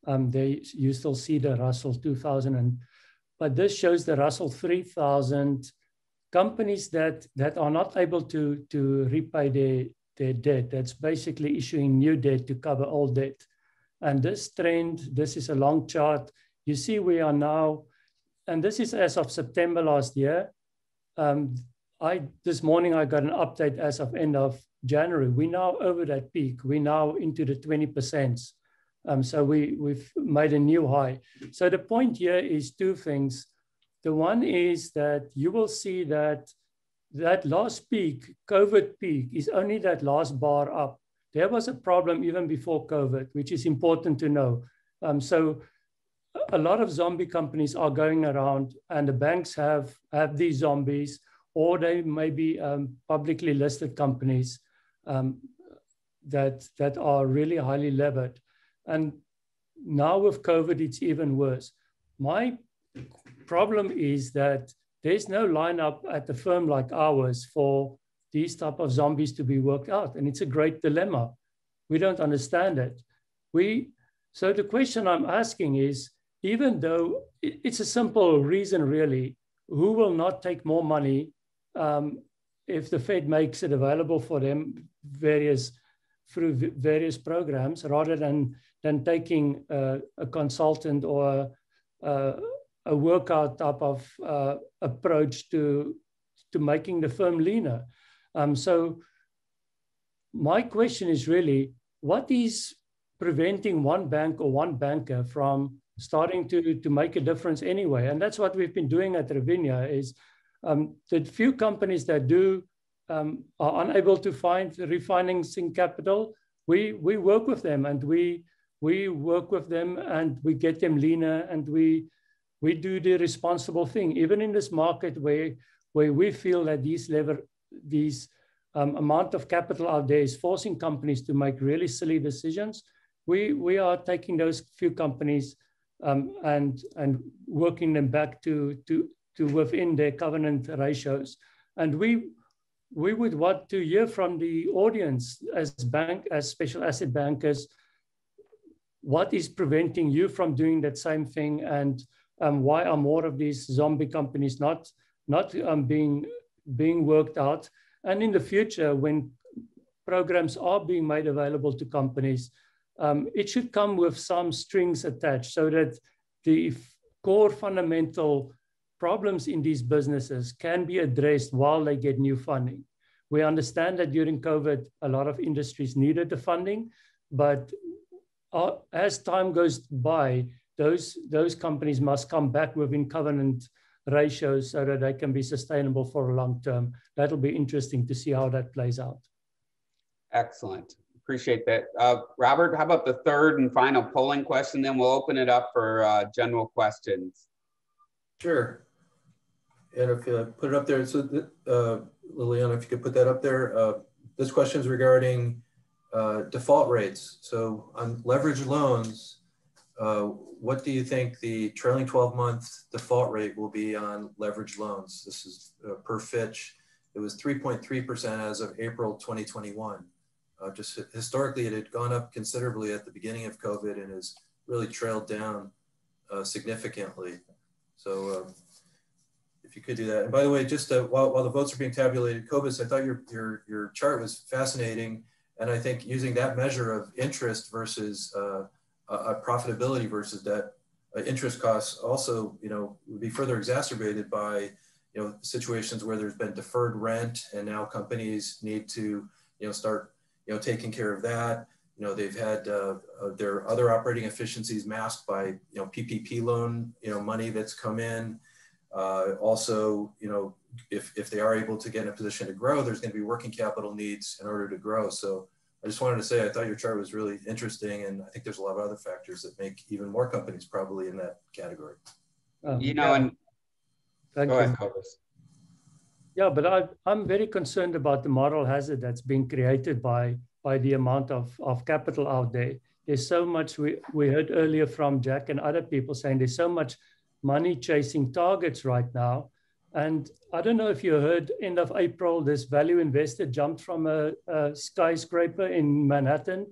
Um, they, you still see the Russell 2000. And, but this shows the Russell 3000 companies that, that are not able to, to repay their, their debt. That's basically issuing new debt to cover old debt. And this trend, this is a long chart. You see we are now, and this is as of September last year. Um, I this morning I got an update as of end of January. We're now over that peak. We're now into the 20%. Um, so we, we've made a new high. So the point here is two things. The one is that you will see that that last peak, COVID peak, is only that last bar up. There was a problem even before COVID, which is important to know. Um, so a lot of zombie companies are going around and the banks have, have these zombies or they may be um, publicly listed companies um, that, that are really highly levered. And now with COVID, it's even worse. My problem is that there's no lineup at the firm like ours for these type of zombies to be worked out. And it's a great dilemma. We don't understand it. We, so the question I'm asking is, even though it's a simple reason really, who will not take more money um, if the Fed makes it available for them various through various programs rather than than taking uh, a consultant or a, a workout type of uh, approach to to making the firm leaner. Um, so my question is really, what is preventing one bank or one banker from starting to, to make a difference anyway? And that's what we've been doing at Ravinia is um, the few companies that do um, are unable to find refinancing capital, we, we work with them and we, we work with them and we get them leaner and we, we do the responsible thing. Even in this market where, where we feel that these lever, these um, amount of capital out there is forcing companies to make really silly decisions, we, we are taking those few companies um, and, and working them back to, to, to within their covenant ratios. And we, we would want to hear from the audience as bank, as special asset bankers, what is preventing you from doing that same thing and um, why are more of these zombie companies not, not um, being, being worked out? And in the future, when programs are being made available to companies, um, it should come with some strings attached so that the core fundamental problems in these businesses can be addressed while they get new funding. We understand that during COVID, a lot of industries needed the funding, but uh, as time goes by, those, those companies must come back within covenant ratios so that they can be sustainable for a long term. That'll be interesting to see how that plays out. Excellent. Appreciate that. Uh, Robert, how about the third and final polling question? Then we'll open it up for uh, general questions. Sure. And if you put it up there, so uh, Liliana, if you could put that up there. Uh, this question is regarding uh, default rates. So on leveraged loans, uh, what do you think the trailing 12 month default rate will be on leveraged loans? This is uh, per Fitch. It was 3.3% as of April 2021. Uh, just historically, it had gone up considerably at the beginning of COVID and has really trailed down significantly. So um, if you could do that. And by the way, just uh, while, while the votes are being tabulated, Kobus, I thought your, your, your chart was fascinating. And I think using that measure of interest versus uh, uh, profitability versus debt, uh, interest costs also, you know, would be further exacerbated by, you know, situations where there's been deferred rent and now companies need to, you know, start, you know, taking care of that. You know, they've had uh, uh, their other operating efficiencies masked by, you know, PPP loan, you know, money that's come in. Uh, also, you know, if, if they are able to get in a position to grow, there's going to be working capital needs in order to grow. So I just wanted to say I thought your chart was really interesting, and I think there's a lot of other factors that make even more companies probably in that category. Um, you know, and Thank go you. ahead, Kobus. Yeah, but I, I'm very concerned about the moral hazard that's being created by by the amount of, of capital out there. There's so much we, we heard earlier from Jack and other people saying there's so much money chasing targets right now and I don't know if you heard, end of April, this value investor jumped from a, a skyscraper in Manhattan,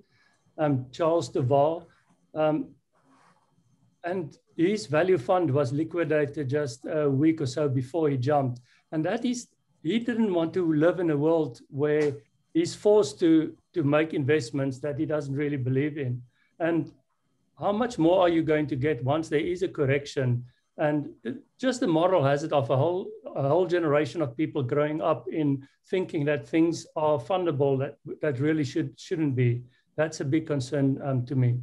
um, Charles de Vaulx. Um, and his value fund was liquidated just a week or so before he jumped. And that is, he didn't want to live in a world where he's forced to, to make investments that he doesn't really believe in. And how much more are you going to get once there is a correction and just the moral hazard of a whole a whole generation of people growing up in thinking that things are fundable that that really should shouldn't be. That's a big concern um, to me.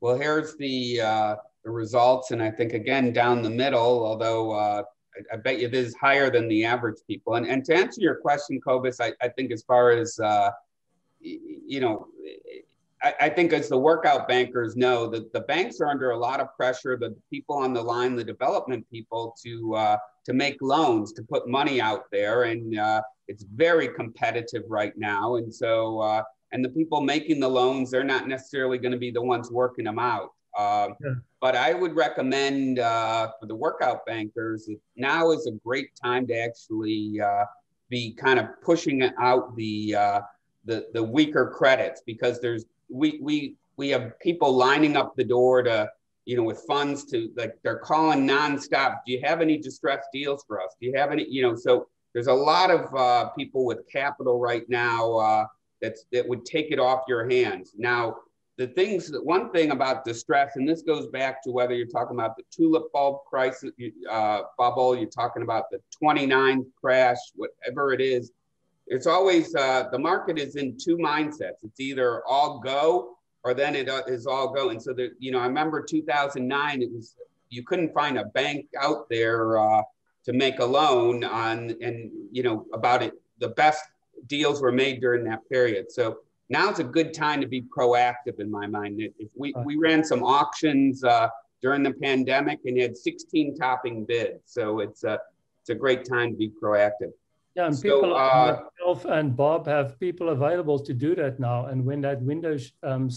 Well, here's the uh, the results, and I think again down the middle, although uh, I, I, bet you this is higher than the average people. And and to answer your question, Kobus, I, I think as far as uh, you know, I, I think as the workout bankers know that the banks are under a lot of pressure, the people on the line, the development people to uh, to make loans, to put money out there. And uh, it's very competitive right now. And so, uh, and the people making the loans, they're not necessarily going to be the ones working them out. Um, yeah. But I would recommend uh, for the workout bankers, now is a great time to actually uh, be kind of pushing out the, uh, the, the weaker credits because there's we we we have people lining up the door to you know with funds to like they're calling nonstop. Do you have any distressed deals for us? Do you have any you know so there's a lot of uh, people with capital right now uh, that's that would take it off your hands. Now the things that one thing about distress, and this goes back to whether you're talking about the tulip bulb crisis uh, bubble, you're talking about the 29 crash, whatever it is it's always uh, the market is in two mindsets. It's either all go or then it uh, is all go. And so that you know, I remember 2009. It was you couldn't find a bank out there uh, to make a loan on, and you know about it. The best deals were made during that period. So now's a good time to be proactive in my mind. If we we ran some auctions uh, during the pandemic and had 16 topping bids, so it's a it's a great time to be proactive. Yeah, and so, people uh, like and Bob have people available to do that now. And when that window um,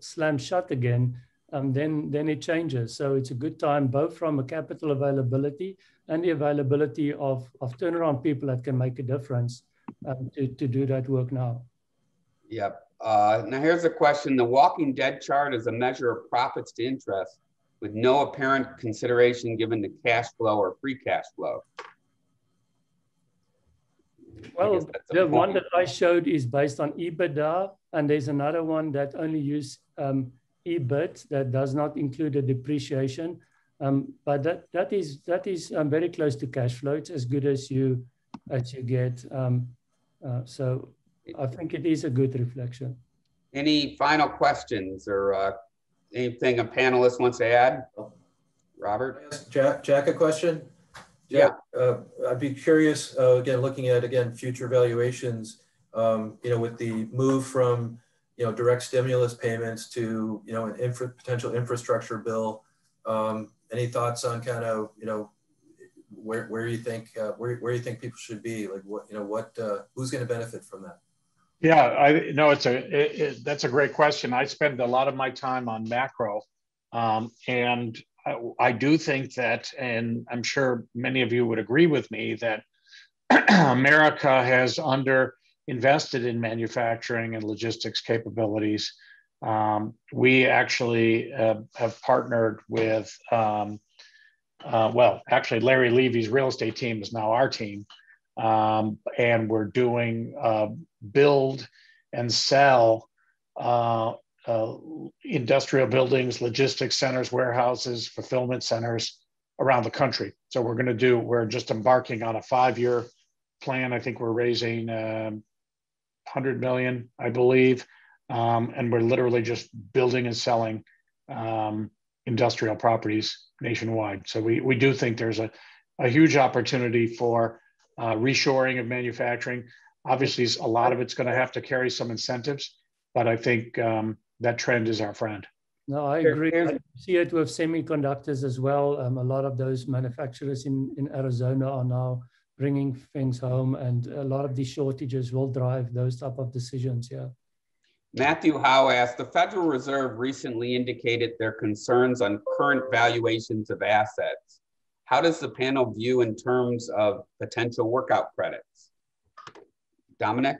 slams shut again, um, then then it changes. So it's a good time both from a capital availability and the availability of of turnaround people that can make a difference um, to to do that work now. Yep. Uh, now here's a question: The Walking Dead chart is a measure of profits to interest, with no apparent consideration given to cash flow or free cash flow. Well, the one that I showed is based on EBITDA, and there's another one that only use um, EBIT that does not include the depreciation. Um, but that that is that is um, very close to cash flow. It's as good as you as you get. Um, uh, so I think it is a good reflection. Any final questions or uh, anything a panelist wants to add? Robert? Jack, Jack, a question? Yeah, uh, I'd be curious, uh, again, looking at, again, future valuations, um, you know, with the move from, you know, direct stimulus payments to, you know, an infra potential infrastructure bill. Um, any thoughts on kind of, you know, where, where you think, uh, where, where you think people should be? Like what, you know, what, uh, who's going to benefit from that? Yeah, I know it's a, it, it, that's a great question. I spend a lot of my time on macro um, and I, I do think that, and I'm sure many of you would agree with me, that America has under invested in manufacturing and logistics capabilities. Um, we actually uh, have partnered with, um, uh, well, actually, Larry Levy's real estate team is now our team. Um, and we're doing uh, build and sell uh, uh, industrial buildings, logistics centers, warehouses, fulfillment centers around the country. So we're going to do, we're just embarking on a five year plan. I think we're raising um, 100 million, I believe. Um, and we're literally just building and selling um, industrial properties nationwide. So we, we do think there's a, a huge opportunity for uh, reshoring of manufacturing. Obviously, a lot of it's going to have to carry some incentives, but I think um, that trend is our friend. No, I agree. I see it with semiconductors as well. Um, a lot of those manufacturers in, in Arizona are now bringing things home, and a lot of these shortages will drive those type of decisions. Yeah. Matthew Howe asked, the Federal Reserve recently indicated their concerns on current valuations of assets. How does the panel view in terms of potential workout credits? Domonic?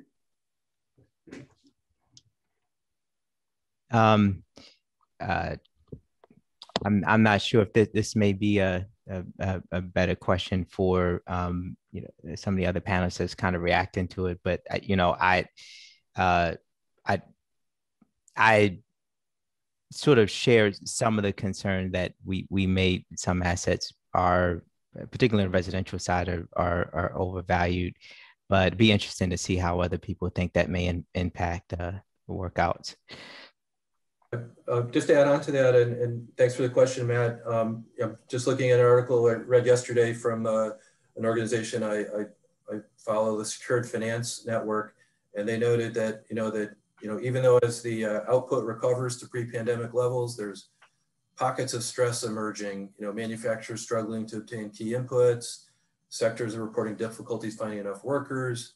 Um, uh, I'm, I'm not sure if this, this may be a, a, a better question for um, you know some of the other panelists that's kind of reacting to it, but uh, you know I uh, I I sort of share some of the concern that we we made some assets are particularly on the residential side are are, are overvalued, but be interesting to see how other people think that may in, impact uh, workouts. Uh, just to add on to that, and, and thanks for the question, Matt. Um, I'm just looking at an article I read yesterday from uh, an organization I, I, I, follow, the Secured Finance Network, and they noted that you know that you know even though as the uh, output recovers to pre-pandemic levels, there's pockets of stress emerging. You know, manufacturers struggling to obtain key inputs, sectors are reporting difficulties finding enough workers,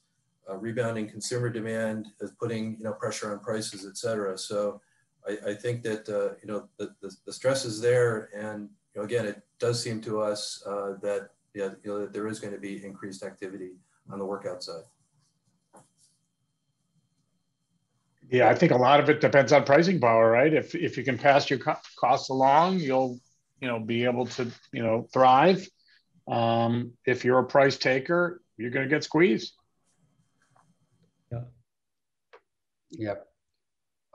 uh, rebounding consumer demand is putting you know pressure on prices, et cetera. So I, I think that uh, you know the, the, the, stress is there, and you know, again, it does seem to us uh, that yeah, you know, that there is going to be increased activity on the workout side. Yeah, I think a lot of it depends on pricing power, right? If if you can pass your co costs along, you'll you know be able to you know thrive. Um, if you're a price taker, you're going to get squeezed. Yeah. Yep.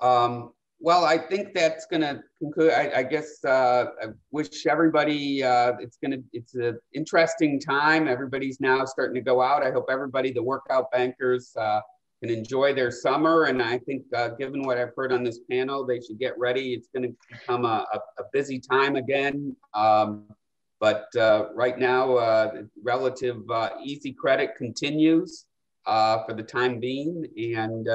Um, well, I think that's going to conclude. I, I guess uh, I wish everybody. Uh, it's going to. It's an interesting time. Everybody's now starting to go out. I hope everybody, the workout bankers, uh, can enjoy their summer. And I think, uh, given what I've heard on this panel, they should get ready. It's going to become a, a, a busy time again. Um, but uh, right now, uh, relative easy credit continues for the time being, and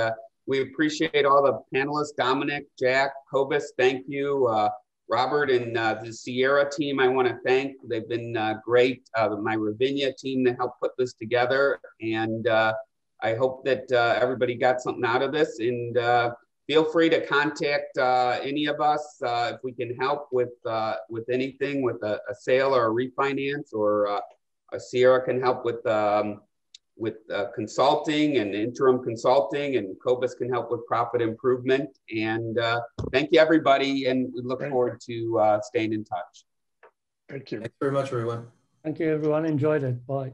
we appreciate all the panelists, Domonic, Jack, Kobus, thank you. Uh, Robert and uh, the Sierra team, I want to thank. They've been uh, great. Uh, my Ravinia team to help put this together. And uh, I hope that uh, everybody got something out of this. And feel free to contact any of us if we can help with with anything, with a, a, sale or a refinance, or Sierra can help with um, with uh, consulting and interim consulting, and Kobus can help with profit improvement. And uh, thank you, everybody, and we look thank forward to uh, staying in touch. Thank you. Thanks very much, everyone. Thank you, everyone. Enjoyed it. Bye.